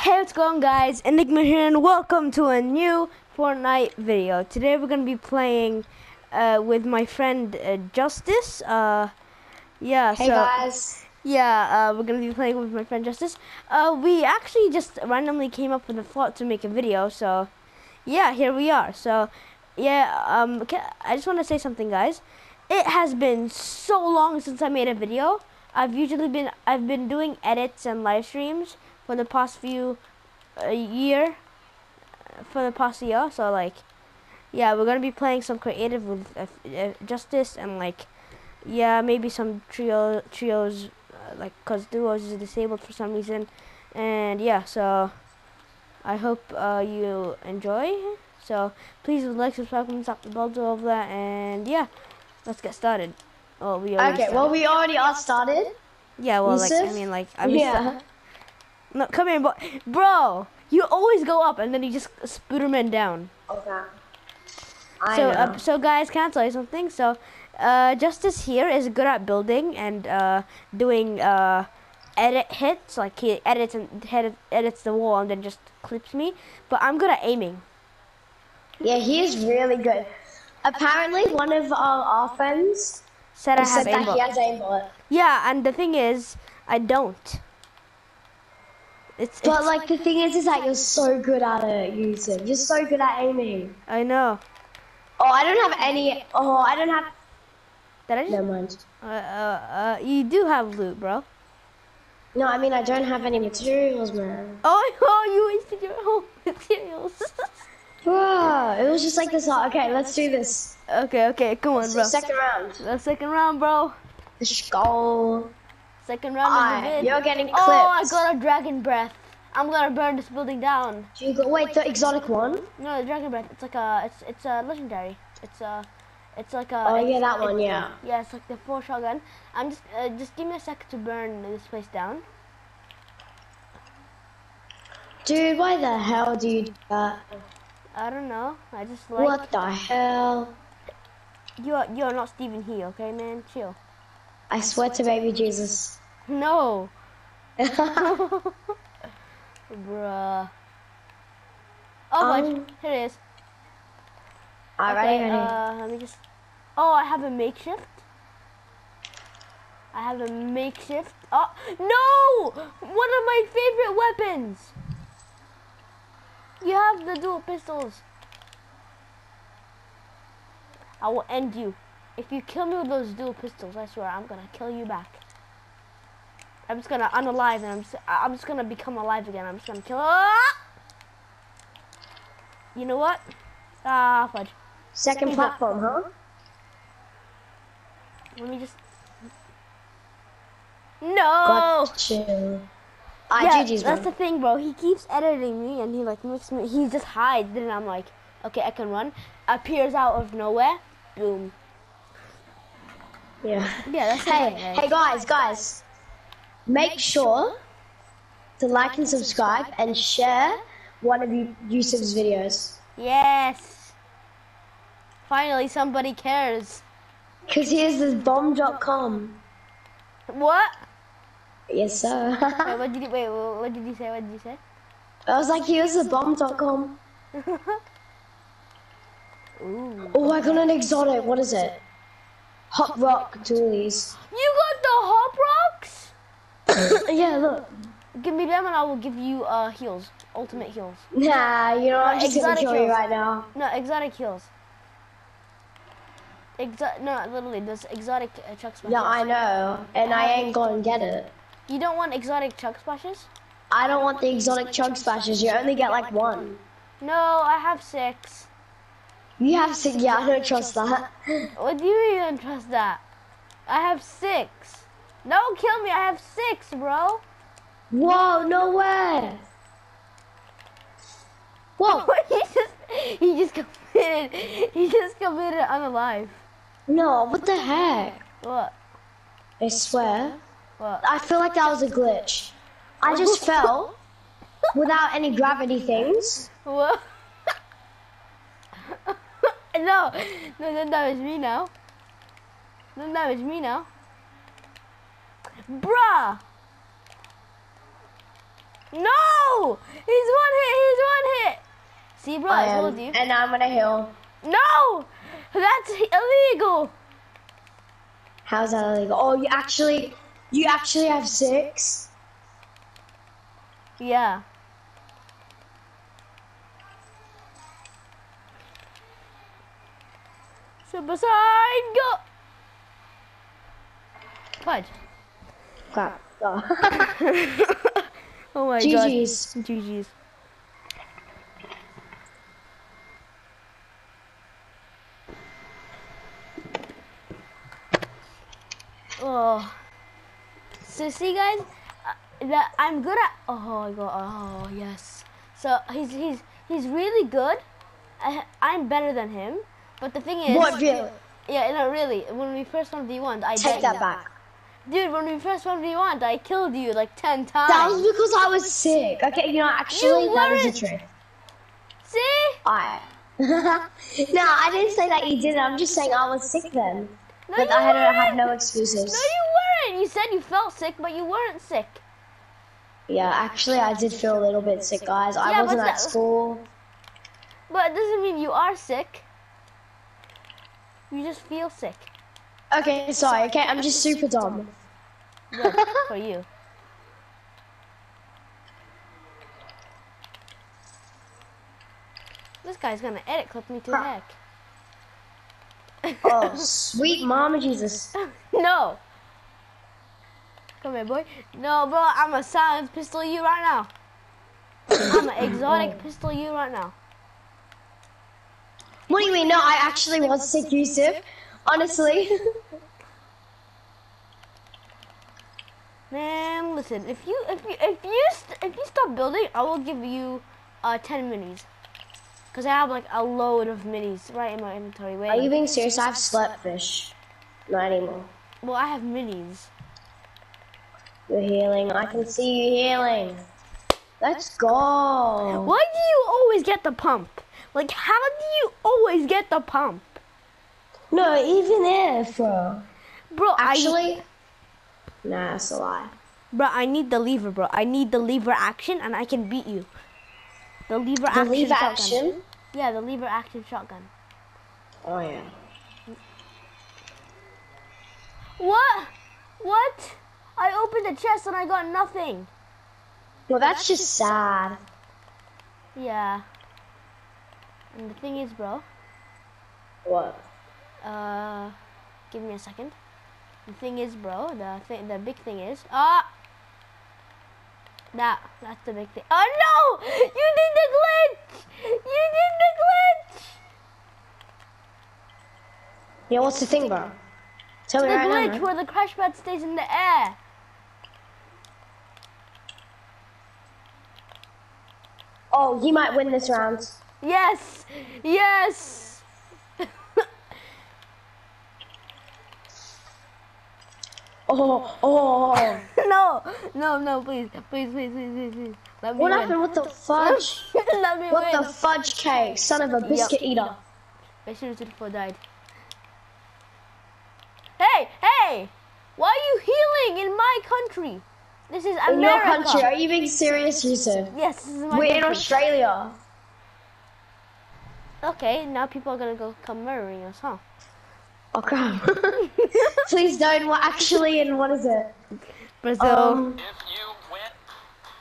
Hey, what's going on guys? Enigma here and welcome to a new Fortnite video. Today we're going to be playing uh, with my friend uh, Justice. Uh, yeah, Hey so guys. yeah, uh, we're going to be playing with my friend Justice. Uh, we actually just randomly came up with a thought to make a video, so yeah, here we are. So yeah, um, I just want to say something guys. It has been so long since I made a video. I've usually been I've been doing edits and live streams for the past few a year for the past year so like yeah we're gonna be playing some creative with uh, uh, justice and like yeah maybe some trio trios uh, like because duos is disabled for some reason. And yeah so i hope uh, you enjoy. So please like subscribe comment tap the bell do all that and yeah let's get started. Oh we already Okay, well we already are started. yeah well like i mean like i'm just yeah. No, come here, bro. Bro, you always go up and then you just Spooderman down. Okay. I so, know. uh, so guys, can I tell you something? So, uh, Justice here is good at building and uh, doing uh, edit hits. Like he edits and edit, edits the wall and then just clips me. But I'm good at aiming. yeah, he is really good. Apparently, one of our, friends Said I have said that he has aimbot. Yeah, and the thing is, I don't. It's, But it's like the thing is, is that you're so good at it, Yusuf. You're so good at aiming. I know. Oh, I don't have any. Oh, I don't have. Did I just? Never mind. Uh, uh, uh, you do have loot, bro. No, I mean I don't have any materials, man. Oh, oh, you wasted your whole materials. Bro, it was just like this. Okay, let's do this. Okay, okay, come on, bro. Second round. The second round, bro. Let's go. Second round of Alright, the vid. you're getting clipped. Oh, I got a dragon breath. I'm gonna burn this building down. Do you go? Wait, the exotic one. No, the dragon breath. It's like a, it's it's a legendary. It's a, it's like a. Oh yeah, that one. Yeah. Yeah, it's like the four shotgun. I'm just, uh, just give me a second to burn this place down. Dude, why the hell do you do that? I don't know. I just like. What the hell? You're you're not Stephen here, okay, man. Chill. I swear to baby Jesus. No, bruh. Oh, Um, here it is. ready, Okay, ready. uh, let me just. Oh, I have a makeshift. I have a makeshift. Oh no! One of my favorite weapons. You have the dual pistols. I will end you. If you kill me with those dual pistols, I swear I'm gonna kill you back. I'm just gonna unalive and I'm just, I'm just gonna become alive again. I'm just gonna kill. Ah! You know what? Ah, fudge. Second he's platform, huh? Let me just. No. Gotcha. Ah, yeah, GG's, that's the thing, bro. He keeps editing me, and he like makes me. He just hides, and I'm like, okay, I can run. Appears out of nowhere. Boom. Yeah. Yeah, that's Hey, hey guys, guys. Make sure to like and subscribe and share one of you Yusuf's videos. Yes. Finally, somebody cares. Cause here's this bomb.com. What? Yes, sir. Wait, what did you wait? What, did you say? What did you say? I was like, here's the bomb.com. Ooh. Oh, I got an exotic. What is it? Hop rock dualies. You got the hop rocks? yeah, look. Give me them, and I will give you uh heals, ultimate heals. Nah, you know, gonna exotic you right now. No, exotic heals. Exo- no, literally, there's exotic uh, chug splashes. Yeah, I know. And I ain't gonna get it. You don't want exotic chug splashes? I don't want the exotic chug splashes. You only get like one. No, I have six. You have six. Yeah, I don't trust that. What do you even trust that? I have six. No, kill me. I have six, bro. Whoa, no way. Whoa, he just, he just committed, he just committed unalive. no, what the heck? What? I swear. What? I feel like that was a glitch. I just fell without any gravity things. What? no, no, don't damage me now. Don't damage me now. Bruh! No! He's one hit. He's one hit. See, bro, I, I told you. and now I'm gonna heal. No! That's illegal. How's that illegal? Oh, you actually, you actually have six. Yeah. Super side, go! Fudge. Crap. Oh. Oh my GG's. god. GG's. Oh. So see guys, uh, that I'm good at. Oh my god. Oh yes. So he's he's he's really good. I, I'm better than him. But the thing is, What really? yeah, no, really. When we first won V1, I Take that back. Dude, when we first won V1, I killed you like ten times. That was because I was sick. Okay, you know, actually, You that is weren't. the truth. See? I. no, I didn't say that you did. I'm just saying I was sick then. No, But you I had, I had no excuses. No, you weren't. You said you felt sick, but you weren't sick. Yeah, actually, I did feel a little bit sick, guys. I Yeah, wasn't at that- school. But it doesn't mean you are sick. You just feel sick. Okay, sorry. Okay, I'm just super dumb. Good for you. This guy's gonna edit clip me to heck. Oh, sweet mama Jesus. no. Come here, boy. No, bro, I'm a silence pistol you right now. I'm an exotic oh. pistol you right now. What do you mean? No, I actually was sick, Yusuf. Honestly. Man, listen. If you if you if you st- if you stop building, I will give you uh 10 minis. Cause I have like a load of minis right in my inventory. Wait. Are you being serious? I have slept fish. Not anymore. well, I have minis. You're healing. I can see you healing. Let's go. Why do you always get the pump? Like, how do you always get the pump, No, even if, bro. bro? I, Actually, nah, that's a lie. bro, I need the lever, bro. I need the lever action, and I can beat you. The lever The action leave shotgun. action. Yeah, the lever action shotgun. Oh yeah. What? What? I opened the chest and I got nothing. Well, that's just sad. Yeah. And the thing is, bro. What? Uh, give me a second. The thing is, bro. The thing, the big thing is. Ah. That. That's the big thing. Oh no! You did the glitch. You did the glitch. Yeah, what's the thing, bro? Tell The me right now. glitch man. where the crash pad stays in the air. Oh, he might win this round. Yes. Yes. Oh, oh, oh. no. No. No. Please. Please. Please. Please. Please. please. Let me What win. happened with the fudge? Let me What win. the fudge cake? Son of a biscuit eater. I should have before died. Hey, hey! Why are you healing in my country? This is America. In your country, are you being serious, Yusuf? Yes, this is my We're in. Australia. Okay, now people are gonna go come murdering us, huh? Oh crap. Please don't. We're actually in, what is it? Brazil. Um, If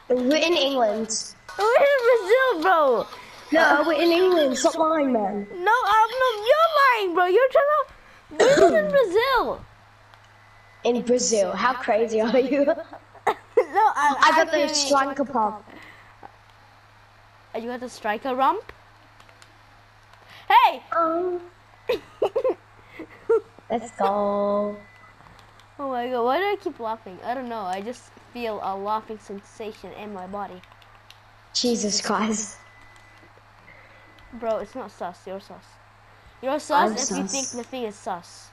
you win, we're in England. We're in Brazil, bro. No, we're in England. Stop lying, man. No, I'm no. You're lying, bro. You're trying to. We're in Brazil. In Brazil. How crazy are you? no, I'm I got the striker pump. You got the striker rump. Hey! Um, let's go. Oh my god, why do I keep laughing? I don't know. I just feel a laughing sensation in my body. Jesus Christ. Bro, it's not sus. You're sus. You're sus I'm if you think the thing is sus.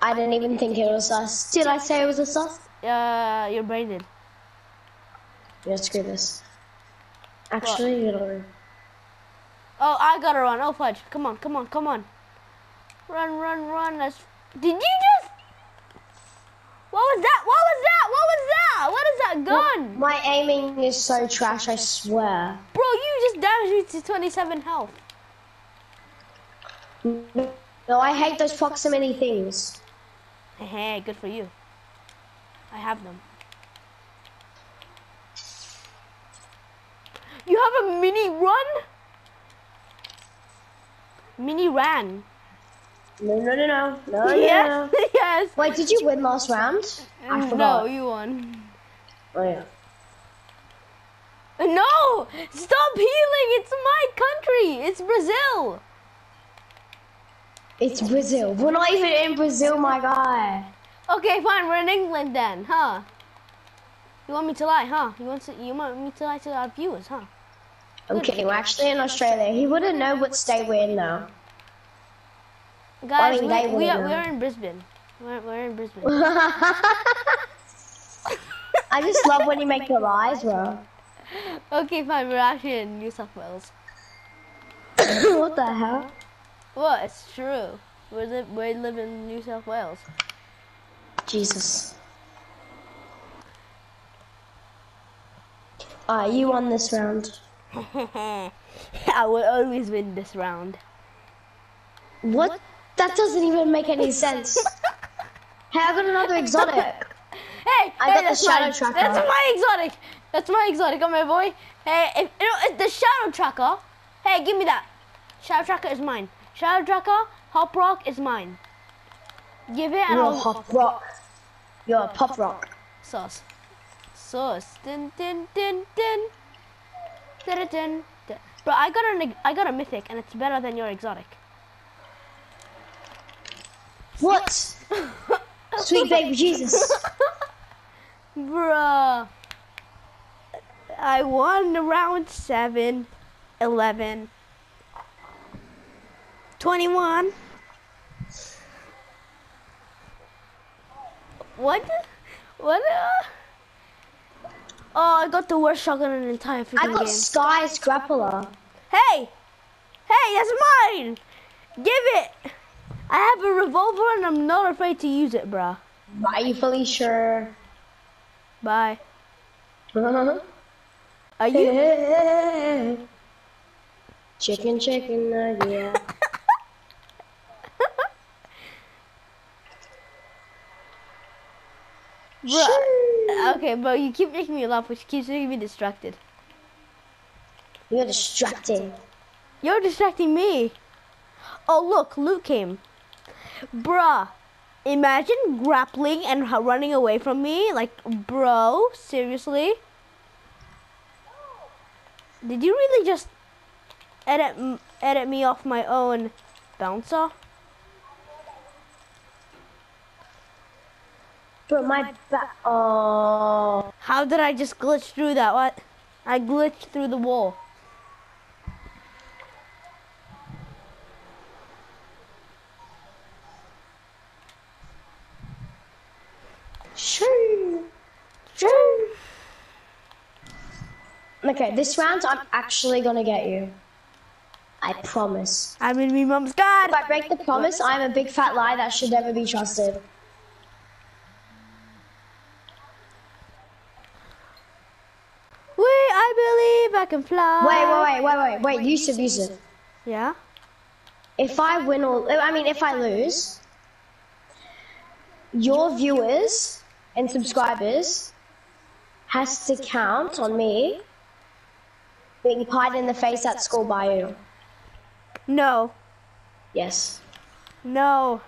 I didn't even think it was us. Did I say it was a sus? Uh, your brain did. Yeah, screw this. Actually, you know. Oh, I gotta run. Oh, fudge. Come on, come on, come on. Run, run, run. Let's. Did you just. What was that? What was that? What was that? What is that? gun? My aiming is so trash, I swear. Bro, you just damaged me to 27 health. No, I hate those proximity things. Hey, good for you. I have them. You have a mini run? Mini ran. No, no, no, no, no, no, yes, no. yes. Wait, did you win last round? I no, you won. Oh, yeah. No! Stop healing! It's my country! It's Brazil! It's Brazil. We're not even in Brazil, my guy. Okay, fine, we're in England then, huh? You want me to lie, huh? You want to, you want me to lie to our viewers, huh? I'm kidding. We're actually in Australia. He wouldn't know what state we're in now. Guys, mean, we, we, are, we are in Brisbane. We're, we're in Brisbane. I just love when you make your lies, bro. okay, fine, we're actually in New South Wales. what the hell? Well, it's true. We live, we live in New South Wales. Jesus. Ah, you won this round. I will always win this round. What? That doesn't even make any sense. hey, I got another exotic. Hey, I hey, got the shadow mine. tracker. That's my exotic. That's my exotic. Come my boy. Hey, if, you know, it's the shadow tracker. Hey, give me that. Shadow tracker is mine. Shadow tracker, hop rock is mine. Give it and You're I'll pop rock. You're a pop rock. sauce. Sauce. Din din din din. Din din din. din. Bro, I got an I got a mythic and it's better than your exotic. What? Sweet baby Jesus. Bruh. I won round 7, 11, 21. What? What? Uh... Oh, I got the worst shotgun in the entire I got game. Skye's grappler. Hey! Hey, that's mine! Give it! I have a revolver and I'm not afraid to use it, bruh. Are you fully sure? Bye. Are you? chicken, chicken nugget. Bruh. Okay, bro, you keep making me laugh, which keeps making me distracted. You're distracting. You're distracting me. Oh, look, Luke came. Bruh, imagine grappling and running away from me. Like, bro, seriously? Did you really just edit edit me off my own bouncer? But my back. Oh. How did I just glitch through that? What? I glitched through the wall. Okay, this round I'm actually gonna get you. I promise. I'm in me mom's god. If I break the promise, I'm a big fat lie that should never be trusted. Wait, I believe I can fly. Wait, wait, wait, wait, wait, wait, Yusuf, Yusuf. Yeah. If I win or oh, I mean, if I lose, your viewers and subscribers has to count on me being pied in the face at school by you. No. Yes. No.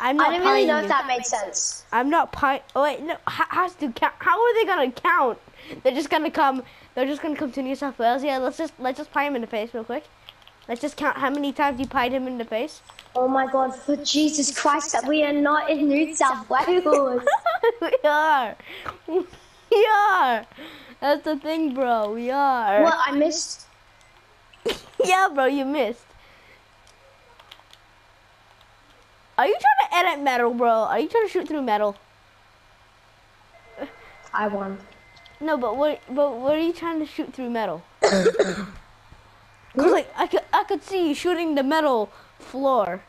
I'm not. I didn't really know if that made sense. I'm not pi. Oh wait, no. How, has to count? How are they gonna count? They're just gonna come. They're just gonna come to New South Wales. Yeah, let's just let's just pie him in the face real quick. Let's just count how many times you pied him in the face. Oh my god, for Jesus Christ, that we are not in New South Wales. we are. We are. That's the thing, bro. We are. Well, I missed? Yeah, bro, you missed. Are you trying to edit metal, bro? Are you trying to shoot through metal? I won. No, but what? But what are you trying to shoot through metal? Cause like I could, I could see you shooting the metal floor.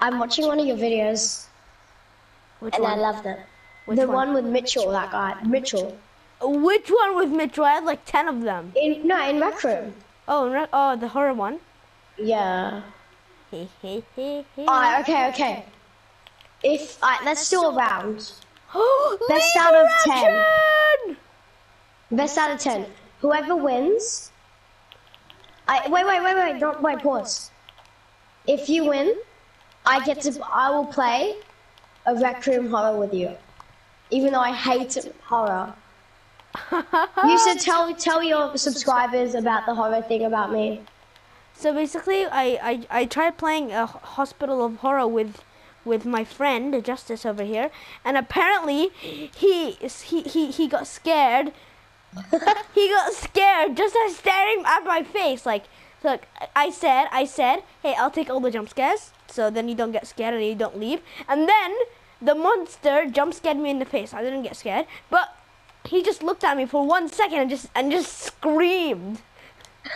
I'm watching one of your videos Which and I one? loved it. Which the one? with Mitchell, that guy. Mitchell. Which one with Mitchell? I had like ten of them. In no, in Rec Room. Oh, in re- oh, the horror one. Yeah. Hey, hey, hey, hey. Alright, okay, okay. If alright, let's do a round. Best out of 10. action! Best out of ten. Whoever wins. I wait, wait, wait, wait. Don't wait. Pause. If you win, I get to. I will play a Rec Room horror with you, even though I hate horror. You should tell tell your subscribers about the horror thing about me. So basically, I, I, I tried playing a Hospital of Horror with with my friend Justice over here, and apparently he he he, he got scared. he got scared just as staring at my face. Like, look, I said, I said, hey, I'll take all the jump scares, so then you don't get scared and you don't leave. And then the monster jump scared me in the face. I didn't get scared, but he just looked at me for one second and just and just screamed.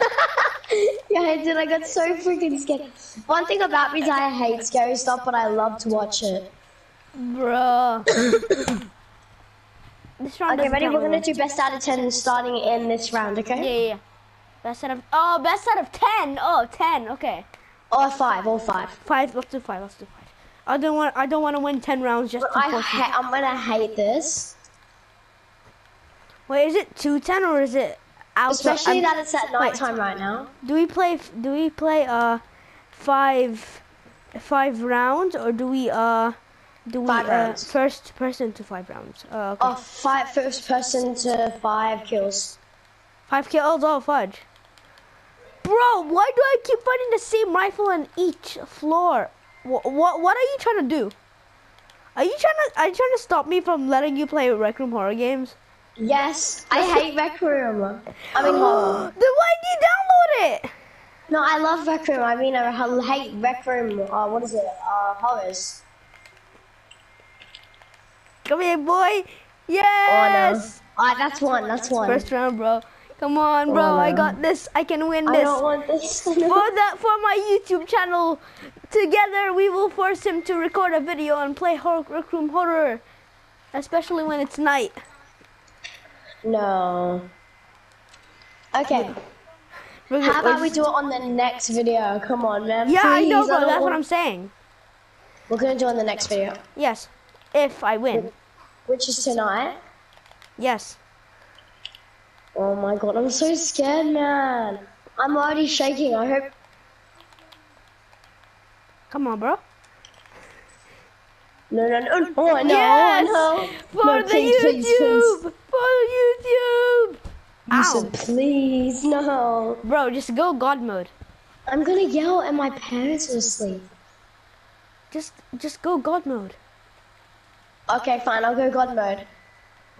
Yeah, I did. I got so freaking scared. One thing about me is I hate scary stuff, but I love to watch it. Bruh. this round Okay, ready? We're gonna do best out of ten starting in this round, okay? Yeah, yeah, yeah. Best out of oh, best out of ten. Oh, 10. Okay, Or five, or five. five. Let's do five. Let's do five. I don't want. I don't want to win ten rounds just to I force you. ha- I'm gonna hate this, Wait, is it two ten or is it out? especially I'm- that it's at nighttime right now. Do we play? Do we play uh five five rounds or do we uh do we Five uh, rounds. first person to five rounds? Uh, okay. Oh, five first person to five kills. Five kills. Oh fudge. Bro, why do I keep finding the same rifle on each floor? What, what, what are you trying to do? Are you trying to, are you trying to stop me from letting you play Rec Room horror games? Yes, I hate Rec Room. I mean horror. Then why did you download it? No, I love Rec Room. I mean, I hate Rec Room. Uh, what is it? Uh, horrors. Come here, boy. Oh Yes. no. Alright, that's one. That's one. First round, bro. Come on, bro. Oh, I got this. I can win this. I don't want this. for that for my YouTube channel. Together we will force him to record a video and play horror, Rec Room horror, especially when it's night. no. Okay. We're How about we do it on the next video? Come on, man. Yeah, I know, bro. That's what I'm saying. We're gonna do it on the next video, Yes, if I win. which is tonight. Yes. Oh my god, I'm so scared, man. I'm already shaking. I hope. Come on, bro. No, no, no. Oh no, yes. Oh, no. For No, the please, please, YouTube. please. For the YouTube. Ow. Listen, please, no. Bro, just go God mode. I'm gonna yell and my parents are asleep. Just, just go God mode. Okay, fine. I'll go God mode.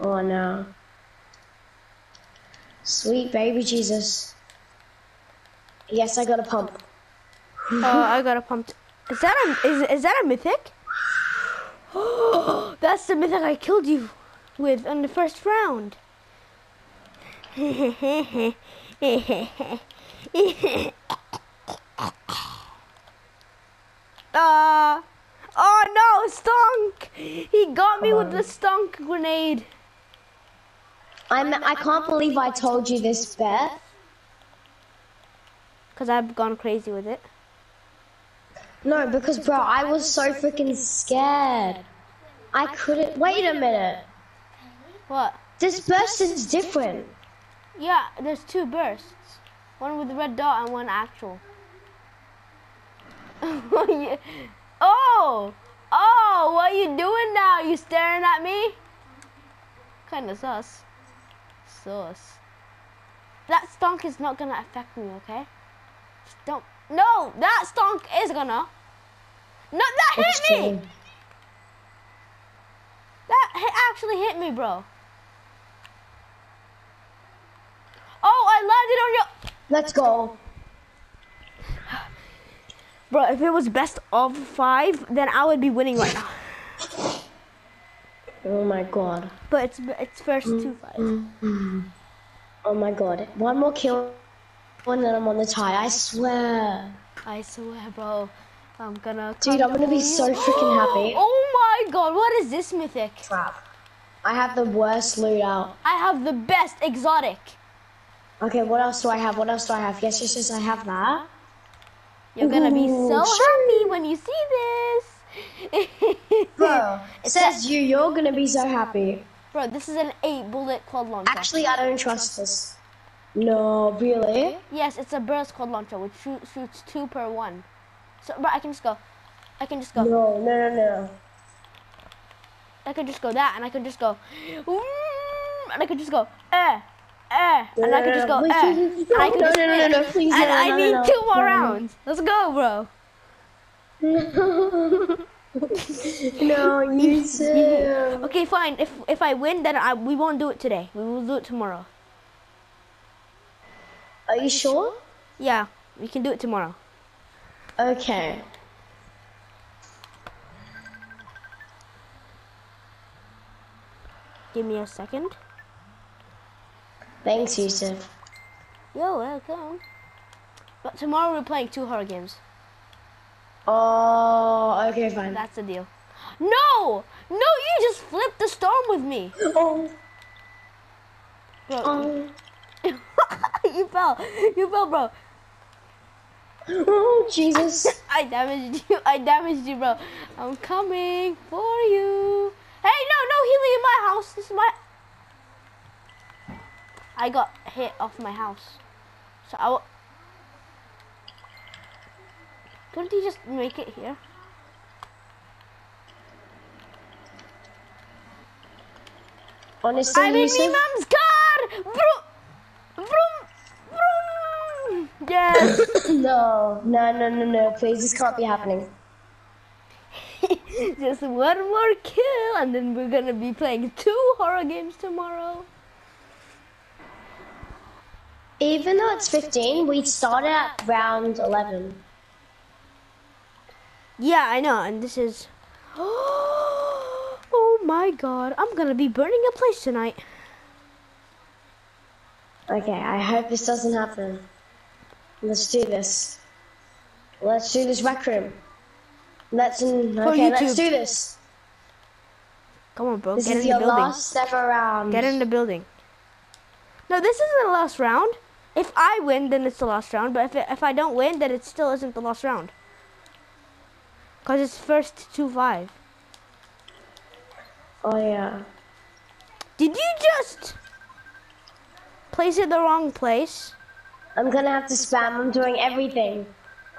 Oh no. Sweet baby Jesus. Yes, I got a pump. Oh, I got a pumped. Is that a is is that a mythic? That's the mythic I killed you with in the first round. uh, oh no, stunk! He got me with the stunk grenade. I'm. I can't believe I told you this, Beth. Cause I've gone crazy with it. No, because bro, I was so freaking scared. I couldn't. Wait a minute. What? This burst is different. Yeah, there's two bursts. One with the red dot and one actual. Yeah. oh! Oh, what are you doing now? You staring at me? Kinda sus. Sus. That stonk is not gonna affect me, okay? Just don't. No! That stonk is gonna. No, that hit It's me! true. That hit, actually hit me, bro. Oh, I landed on your. Let's go. Bro, if it was best of five, then I would be winning right now. Oh my god. But it's it's first two five. Mm-hmm. Oh my god. One more kill, then I'm on the tie. I swear. I swear, bro. I'm gonna. Dude, I'm gonna be so freaking happy. Oh my god, what is this mythic? Crap. I have the worst loot out. I have the best exotic. Okay, what else do I have? What else do I have? Yes, yes, yes, I have that. You're gonna be so happy when you see this. bro, it says you, you're gonna be so happy. Bro, this is an eight bullet quad launcher. Actually, I don't trust this. No, really? yes, it's a burst quad launcher which shoot, shoots two per one. So, bro, I can just go. I can just go. No, no, no, no. I could just go that, and I could just go, and I could just go, eh, eh, and I could just go, eh, please, please, and I no, could no, just, no, no, no, please, and no, I no, need no, two more no. rounds. Let's go, bro. no, you too. Okay, fine. If if I win, then I we won't do it today. We will do it tomorrow. Are you sure? Yeah, we can do it tomorrow. Okay. Give me a second. Thanks, Yusuf. You're welcome. But tomorrow we're playing two horror games. Oh, okay, fine. That's the deal. No, no, you just flipped the storm with me. Oh, Bro, oh, you fell. You fell, bro. oh, Jesus. I damaged you. I damaged you, bro. I'm coming for you. Hey, no, no healing in my house. This is my. I got hit off my house. So I. W- Couldn't he just make it here? Honestly, I'm in Yusuf, me mom's car. Vroom, vroom. Yes. no, no, no, no, no, please, this can't be happening. just one more kill, and then we're gonna be playing two horror games tomorrow. Even though it's 15, we started at round 11. Yeah, I know, and this is. Oh my god, I'm gonna be burning a place tonight. Okay, I hope this doesn't happen. Let's do this. Let's do this rec room. Let's okay, let's do this. Come on, bro, This get is in your the building. last ever round. Get in the building. No, this isn't the last round. If I win, then it's the last round. But if it, if I don't win, then it still isn't the last round. Cause it's first to five. Oh yeah. Did you just place it the wrong place? I'm gonna have to spam. I'm doing everything.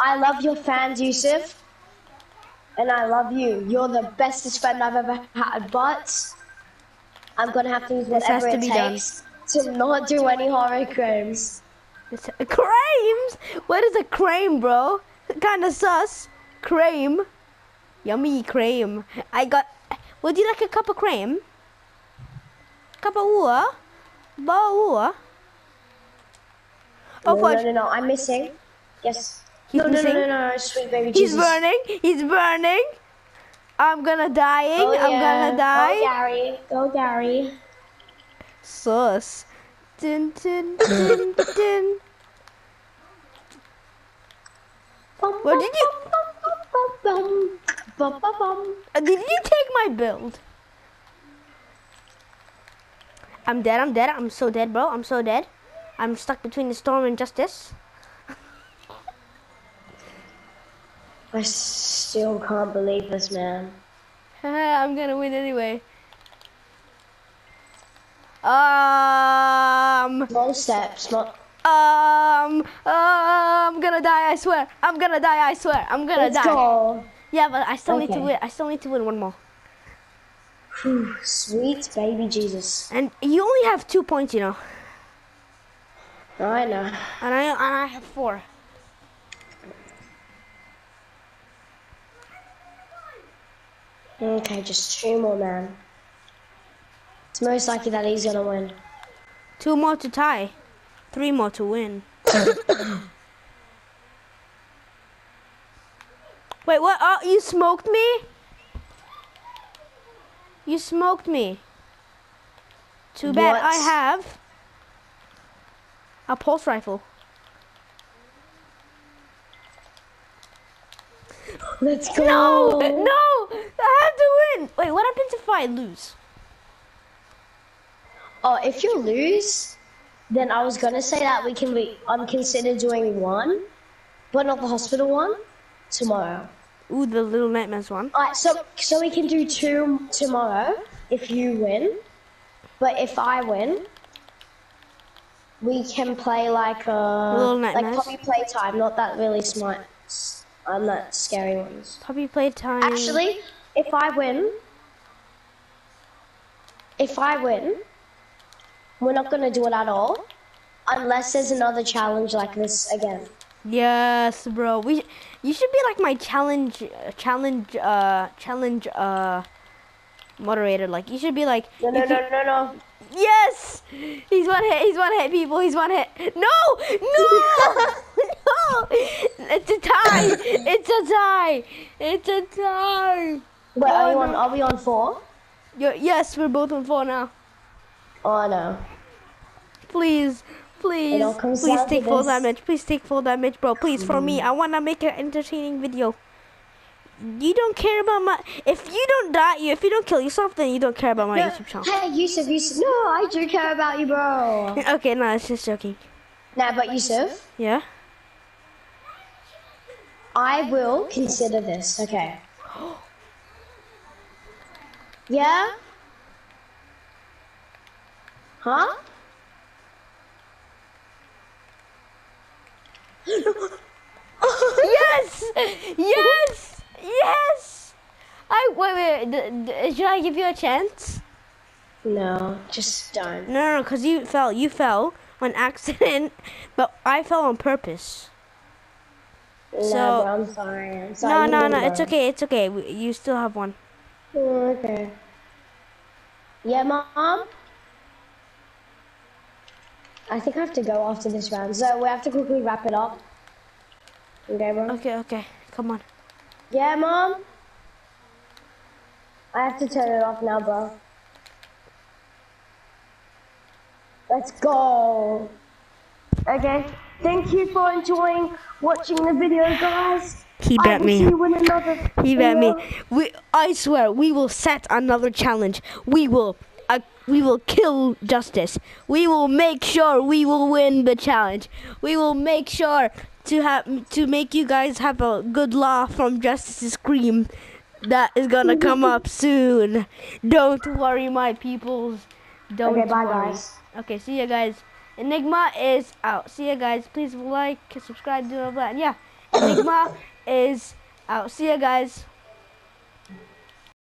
I love your fans, Yusuf. And I love you. You're the bestest friend I've ever had. But I'm gonna have to use This has whatever to it be done. takes to not do any horror crimes. It's uh, creams. What is a crame, bro? Kind of sus. Crame. Yummy cream. I got. Would you like a cup of cream? Cup of water? Bowl of water? Oh, no, no, no, no, I'm missing. Yes. He's no, missing? no, no, no, no, sweet baby He's burning. He's burning. I'm gonna dying. Oh, I'm gonna die. Go, Gary. Go, Gary. Sus. Dun, dun, dun, dun. What did you-. Uh, Did you take my build? I'm dead, I'm dead, I'm so dead, bro. I'm so dead. I'm stuck between the storm and justice. I still can't believe this, man. I'm gonna win anyway. Um, Small steps, small. um, uh, I'm gonna die, I swear. I'm gonna die, I swear. I'm gonna Let's die. go. Yeah, but I still need to win. I still need to win one more. Whew, Sweet baby Jesus. And you only have two points, you know. Oh, I know. And I, and I have four. Okay, just two more, man. It's most likely that he's gonna win. Two more to tie. Three more to win. Wait, what? Oh, you smoked me? You smoked me. Too bad I have a pulse rifle. Let's go. No, no, I have to win. Wait, what happens if I lose? Oh, if you lose, then I was gonna say that we can be. I'm consider doing one, but not the hospital one tomorrow. Ooh, the Little Nightmares one. Alright, so so we can do two tomorrow if you win, but if I win, we can play like a Little like Nightmares. poppy playtime, not that really smart, um, that scary ones. Poppy playtime. Actually, if I win, if I win, we're not gonna do it at all, unless there's another challenge like this again. Yes, bro. We, you should be like my challenge, uh, challenge, uh, challenge, uh, moderator. Like you should be like. No, no, no, no, no. Yes, he's one hit. He's one hit. People, he's one hit. No, no, no. It's a tie. It's a tie. It's a tie. Wait, are Oh, on? no. Are we on four? You're, yes, we're both on four now. Oh no. Please, please, please take full damage. Please take full damage, bro. Please, for me, mm. I wanna make an entertaining video. You don't care about my. If you don't die, you if you don't kill yourself, then you don't care about my No, YouTube channel. Hey, Yusuf, Yusuf. No, I do care about you, bro. Okay, no, it's just joking. Nah, but Yusuf, Yeah. I will consider this. Okay. Yeah? Huh? yes, yes, yes. I wait, wait. D- should I give you a chance? No, just don't. No, no, because you fell. You fell on accident, but I fell on purpose. No, So- bro, I'm sorry. I'm sorry. No, no, no. It's okay. It's okay. You still have one. Oh, okay. Yeah, mom? I think I have to go after this round, so we have to quickly wrap it up. Okay, bro? Okay, okay. Come on. Yeah, mom? I have to turn it off now, bro. Let's go. Okay. Thank you for enjoying watching the video, guys. He bet me. see you in another He bet me. We, I swear, we will set another challenge. We will, uh, we will kill justice. We will make sure we will win the challenge. We will make sure to have to make you guys have a good laugh from Justice's scream. That is gonna come up soon. Don't worry, my peoples. Don't Okay, bye, worry. guys. Okay, see you guys. Enigma is out. See you guys. Please like, subscribe, do all that. And yeah, Enigma is out. See you guys.